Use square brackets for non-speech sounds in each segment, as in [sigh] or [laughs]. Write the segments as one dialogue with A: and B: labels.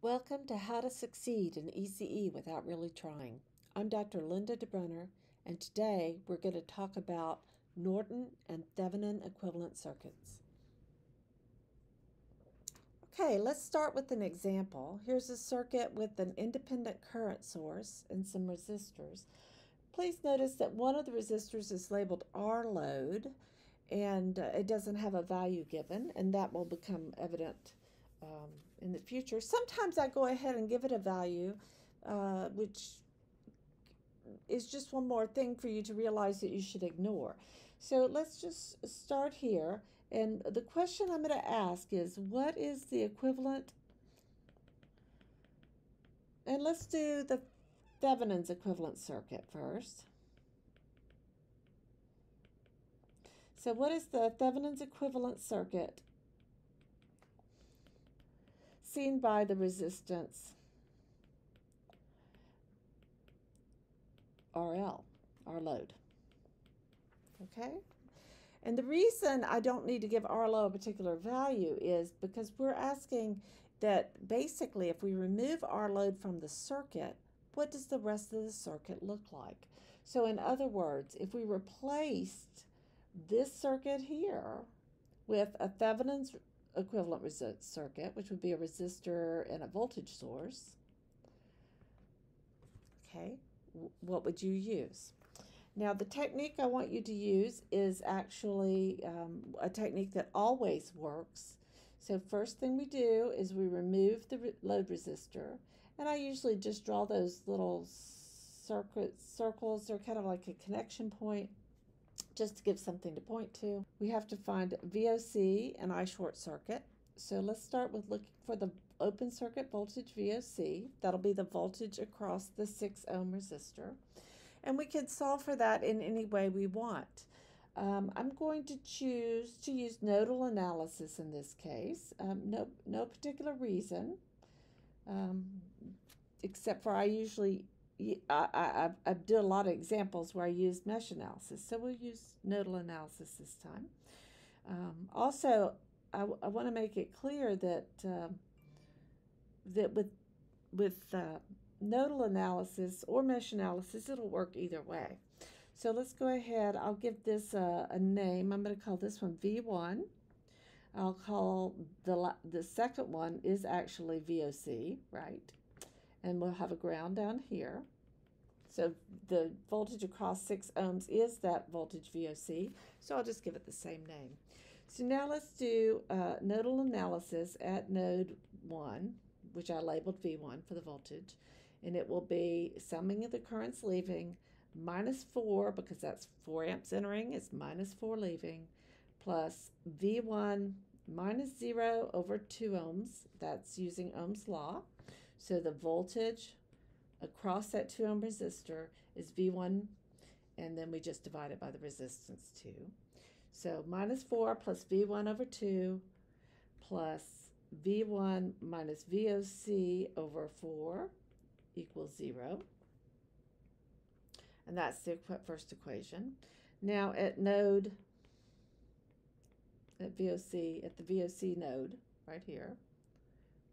A: Welcome to How to Succeed in ECE Without Really Trying. I'm Dr. Linda DeBrunner, and today we're going to talk about Norton and Thevenin equivalent circuits. Okay, let's start with an example. Here's a circuit with an independent current source and some resistors. Please notice that one of the resistors is labeled R load and uh, it doesn't have a value given, and that will become evident um, in the future. Sometimes I go ahead and give it a value, uh, which is just one more thing for you to realize that you should ignore. So let's just start here. And the question I'm going to ask is, what is the equivalent? And let's do the Thevenin's equivalent circuit first. So what is the Thevenin's equivalent circuit seen by the resistance RL, our load. Okay? And the reason I don't need to give RLO a particular value is because we're asking that basically if we remove our load from the circuit, what does the rest of the circuit look like? So in other words, if we replaced this circuit here with a Thevenin's equivalent circuit, which would be a resistor and a voltage source, okay, what would you use? Now, the technique I want you to use is actually um, a technique that always works. So first thing we do is we remove the re load resistor, and I usually just draw those little circuit circles. They're kind of like a connection point just to give something to point to. We have to find VOC and I short circuit. So let's start with looking for the open circuit voltage VOC. That'll be the voltage across the 6 ohm resistor. And we can solve for that in any way we want. Um, I'm going to choose to use nodal analysis in this case. Um, no, no particular reason, um, except for I usually I, I, I did a lot of examples where I used mesh analysis, so we'll use nodal analysis this time. Um, also, I, I want to make it clear that uh, that with with uh, nodal analysis or mesh analysis, it'll work either way. So let's go ahead. I'll give this a, a name. I'm going to call this one V1. I'll call the the second one is actually VOC, right? And we'll have a ground down here. So the voltage across 6 ohms is that voltage VOC, so I'll just give it the same name. So now let's do uh, nodal analysis at node 1, which I labeled V1 for the voltage, and it will be summing of the currents leaving minus 4, because that's 4 amps entering, it's minus 4 leaving, plus V1 minus 0 over 2 ohms, that's using Ohm's law, so the voltage across that 2 ohm resistor is V1, and then we just divide it by the resistance 2. So minus 4 plus V1 over 2 plus V1 minus VOC over 4 equals 0. And that's the first equation. Now at node, at VOC, at the VOC node, right here,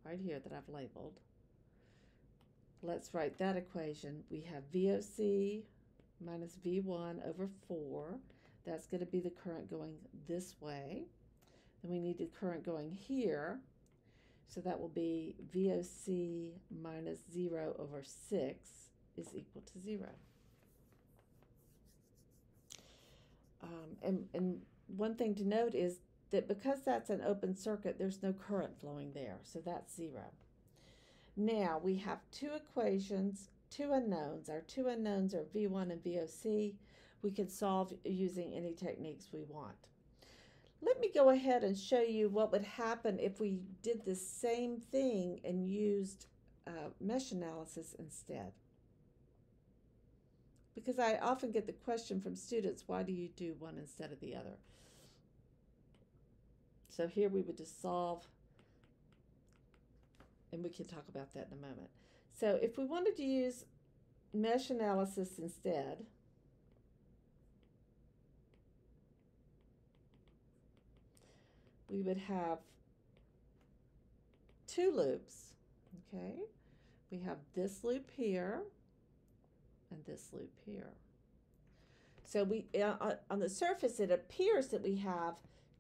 A: right here that I've labeled, let's write that equation. We have VOC minus V1 over 4. That's going to be the current going this way. Then we need the current going here. So that will be VOC minus 0 over 6 is equal to 0. Um, and, and one thing to note is that because that's an open circuit, there's no current flowing there. So that's 0. Now we have two equations, two unknowns. Our two unknowns are V1 and VOC. We can solve using any techniques we want. Let me go ahead and show you what would happen if we did the same thing and used uh, mesh analysis instead. Because I often get the question from students, why do you do one instead of the other? So here we would just solve and we can talk about that in a moment. So if we wanted to use mesh analysis instead, we would have two loops, Okay, we have this loop here and this loop here. So we uh, on the surface it appears that we have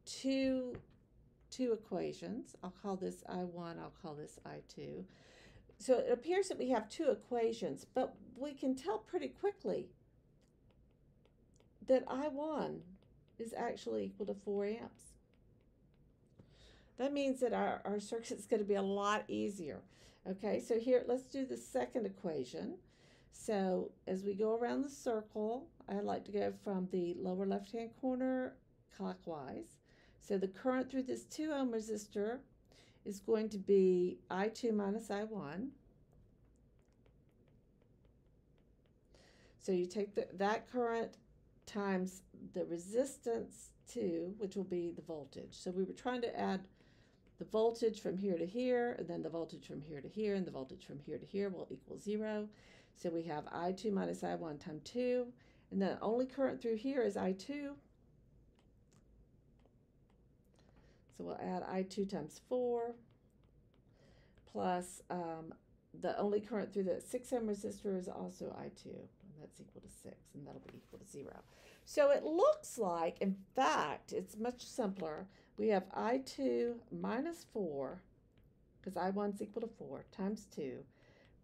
A: two two equations. I'll call this I1, I'll call this I2. So it appears that we have two equations, but we can tell pretty quickly that I1 is actually equal to 4 amps. That means that our, our circuit is going to be a lot easier. Okay, so here, let's do the second equation. So as we go around the circle, I like to go from the lower left-hand corner clockwise. So the current through this 2 ohm resistor is going to be I2 minus I1. So you take the, that current times the resistance 2, which will be the voltage. So we were trying to add the voltage from here to here, and then the voltage from here to here, and the voltage from here to here will equal 0. So we have I2 minus I1 times 2, and the only current through here is I2. So we'll add I2 times 4 plus um, the only current through the 6 ohm resistor is also I2, and that's equal to 6, and that'll be equal to 0. So it looks like, in fact, it's much simpler. We have I2 minus 4, because I1 is equal to 4, times 2,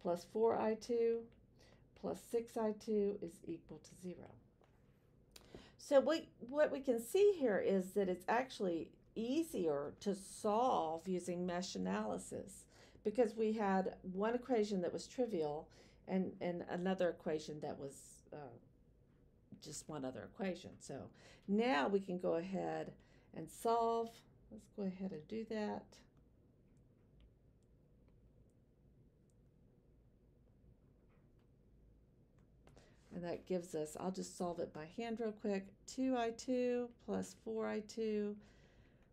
A: plus 4I2 plus 6I2 is equal to 0. So we, what we can see here is that it's actually easier to solve using mesh analysis because we had one equation that was trivial and, and another equation that was uh, just one other equation. So now we can go ahead and solve. Let's go ahead and do that. And that gives us, I'll just solve it by hand real quick, 2i2 plus 4i2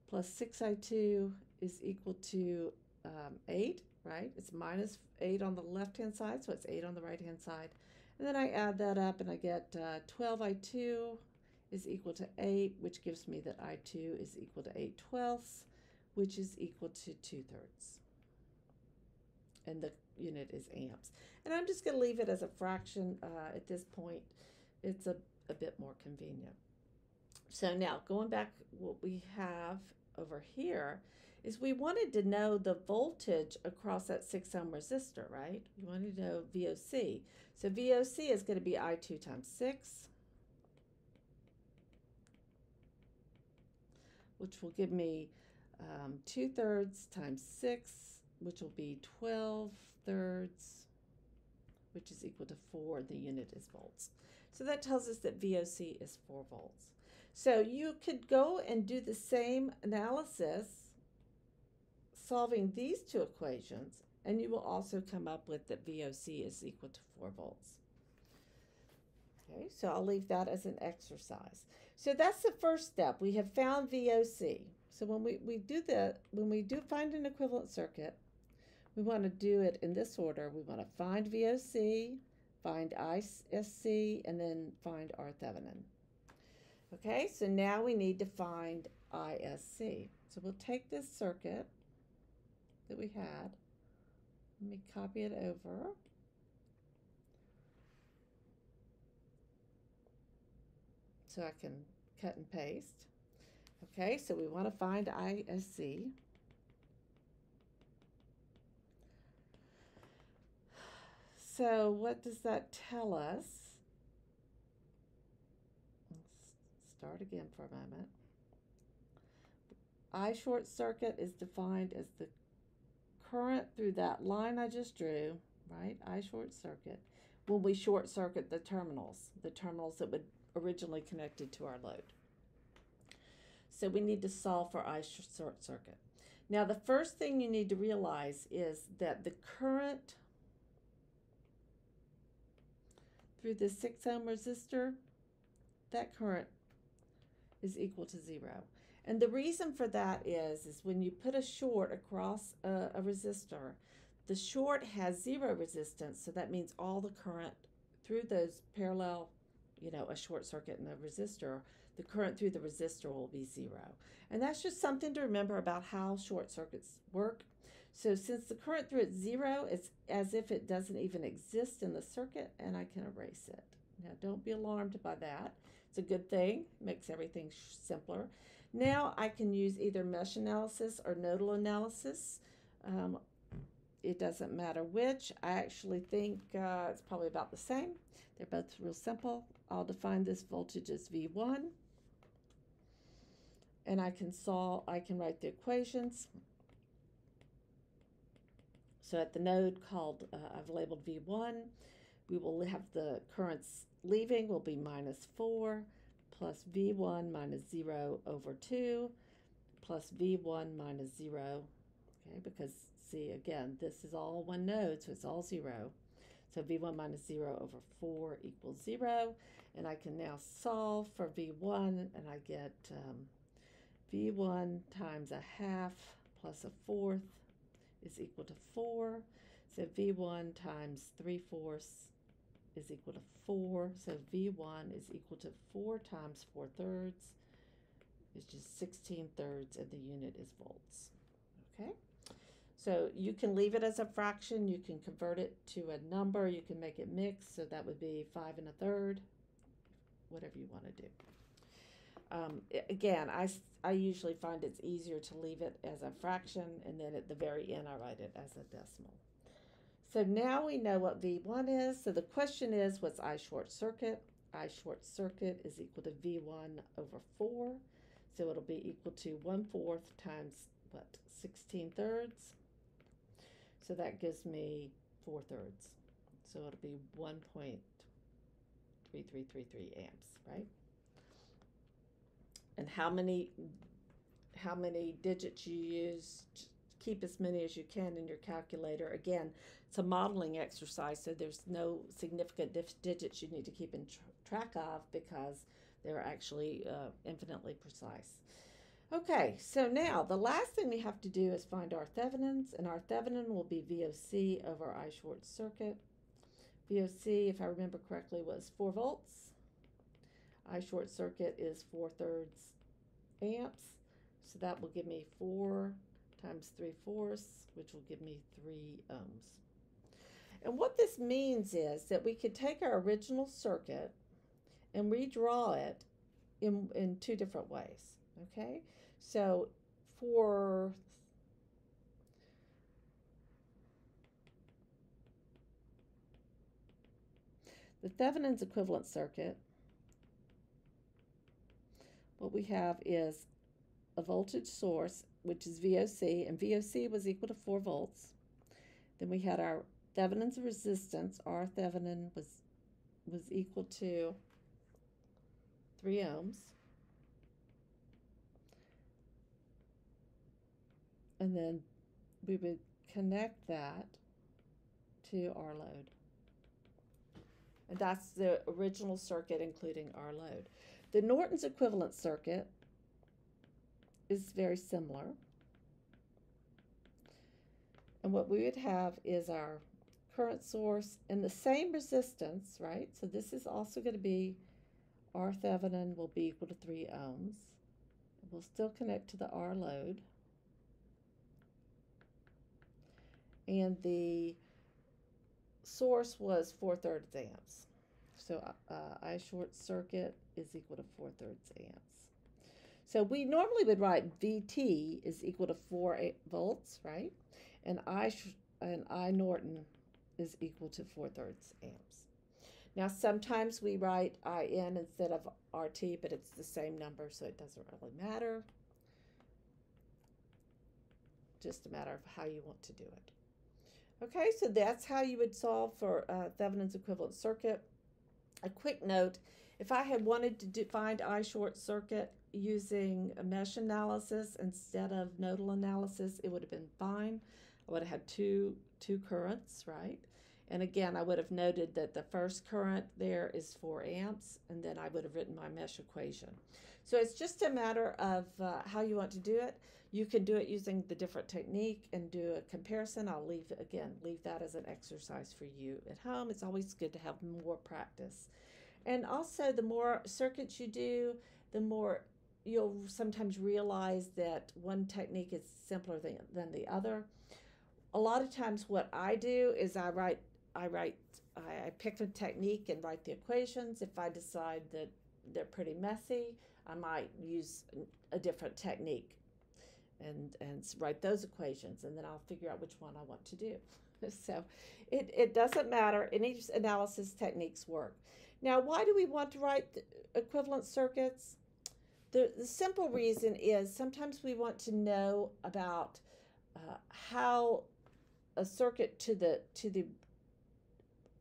A: plus 6i2 is equal to um, 8, right? It's minus 8 on the left-hand side, so it's 8 on the right-hand side. And then I add that up and I get uh, 12i2 is equal to 8, which gives me that i2 is equal to 8 twelfths, which is equal to 2 thirds. And the unit is amps. And I'm just going to leave it as a fraction uh, at this point. It's a, a bit more convenient. So now going back, what we have over here is we wanted to know the voltage across that 6 ohm resistor, right? We wanted to know VOC. So VOC is going to be I2 times 6, which will give me um, 2 thirds times 6, which will be 12 thirds, which is equal to 4. The unit is volts. So that tells us that VOC is 4 volts. So you could go and do the same analysis solving these two equations, and you will also come up with that VOC is equal to 4 volts. Okay, so I'll leave that as an exercise. So that's the first step. We have found VOC. So when we, we do that, when we do find an equivalent circuit, we want to do it in this order. We want to find VOC, find ISC, and then find Thevenin. Okay, so now we need to find ISC. So we'll take this circuit that we had. Let me copy it over. So I can cut and paste. Okay, so we want to find ISC. So what does that tell us? Let's start again for a moment. I short circuit is defined as the current through that line I just drew, right? I short circuit, when we short circuit the terminals, the terminals that would originally connected to our load. So we need to solve for I short circuit. Now the first thing you need to realize is that the current through the 6 ohm resistor, that current is equal to zero. And the reason for that is, is when you put a short across a, a resistor, the short has zero resistance, so that means all the current through those parallel, you know, a short circuit and a resistor, the current through the resistor will be zero. And that's just something to remember about how short circuits work. So since the current through it's zero, it's as if it doesn't even exist in the circuit and I can erase it. Now don't be alarmed by that. It's a good thing, makes everything simpler. Now I can use either mesh analysis or nodal analysis. Um, it doesn't matter which. I actually think uh, it's probably about the same. They're both real simple. I'll define this voltage as V1. And I can solve, I can write the equations. So at the node called, uh, I've labeled V1, we will have the currents leaving will be minus 4 plus V1 minus 0 over 2 plus V1 minus 0, okay, because see again, this is all one node, so it's all 0. So V1 minus 0 over 4 equals 0, and I can now solve for V1, and I get um, V1 times a half plus a fourth is equal to 4. So V1 times 3 fourths is equal to 4. So V1 is equal to 4 times 4 thirds, which is 16 thirds, and the unit is volts. Okay? So you can leave it as a fraction. You can convert it to a number. You can make it mixed. So that would be 5 and a third, whatever you want to do. Um, again, I, I usually find it's easier to leave it as a fraction and then at the very end I write it as a decimal. So now we know what V1 is. So the question is, what's I short circuit? I short circuit is equal to V1 over 4. So it'll be equal to 1 fourth times, what, 16 thirds? So that gives me 4 thirds. So it'll be 1.3333 amps, right? And how many how many digits you use keep as many as you can in your calculator. Again, it's a modeling exercise, so there's no significant digits you need to keep in tr track of because they're actually uh, infinitely precise. Okay, so now the last thing we have to do is find our Thevenins, and our Thevenin will be VOC over I short circuit. VOC, if I remember correctly, was 4 volts. I short circuit is 4 thirds amps, so that will give me 4 times 3 fourths, which will give me 3 ohms. And what this means is that we could take our original circuit and redraw it in, in two different ways, okay? So for the Thevenin's equivalent circuit, what we have is a voltage source which is VOC, and VOC was equal to 4 volts. Then we had our Thevenin's resistance, R Thevenin was was equal to 3 ohms. And then we would connect that to our load. And that's the original circuit including our load. The Norton's equivalent circuit is very similar. And what we would have is our current source and the same resistance, right? So this is also going to be R Thevenin will be equal to 3 ohms. We'll still connect to the R load. And the source was 4 thirds amps. So uh, I short circuit is equal to 4 thirds amps. So we normally would write VT is equal to 4 volts, right? And I, and I Norton is equal to 4 thirds amps. Now sometimes we write IN instead of RT, but it's the same number, so it doesn't really matter. Just a matter of how you want to do it. Okay, so that's how you would solve for uh, Thevenin's equivalent circuit. A quick note, if I had wanted to find I short circuit, using a mesh analysis instead of nodal analysis, it would have been fine. I would have had two, two currents, right? And again, I would have noted that the first current there is 4 amps, and then I would have written my mesh equation. So it's just a matter of uh, how you want to do it. You can do it using the different technique and do a comparison. I'll leave, again, leave that as an exercise for you at home. It's always good to have more practice. And also, the more circuits you do, the more you'll sometimes realize that one technique is simpler than, than the other. a lot of times what I do is I write I write I, I pick a technique and write the equations. If I decide that they're pretty messy, I might use a different technique and and write those equations and then I'll figure out which one I want to do. [laughs] so it, it doesn't matter. Any analysis techniques work. Now, why do we want to write equivalent circuits? The, the simple reason is sometimes we want to know about uh, how a circuit to the to the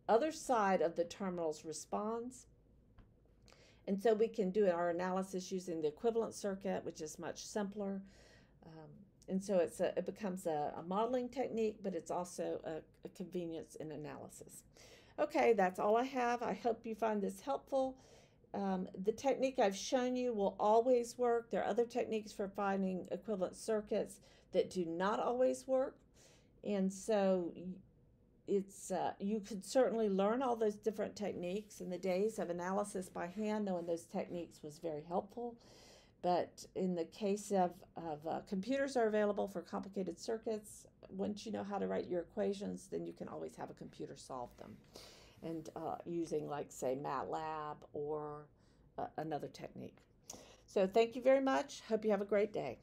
A: other side of the terminals responds. And so we can do our analysis using the equivalent circuit, which is much simpler. Um, and so it's a, it becomes a, a modeling technique, but it's also a, a convenience in analysis. Okay, that's all I have. I hope you find this helpful. Um, the technique I've shown you will always work. There are other techniques for finding equivalent circuits that do not always work. And so it's uh, you could certainly learn all those different techniques in the days of analysis by hand knowing those techniques was very helpful but in the case of, of uh, computers are available for complicated circuits once you know how to write your equations then you can always have a computer solve them. And uh, using like say matlab or uh, another technique. So thank you very much. Hope you have a great day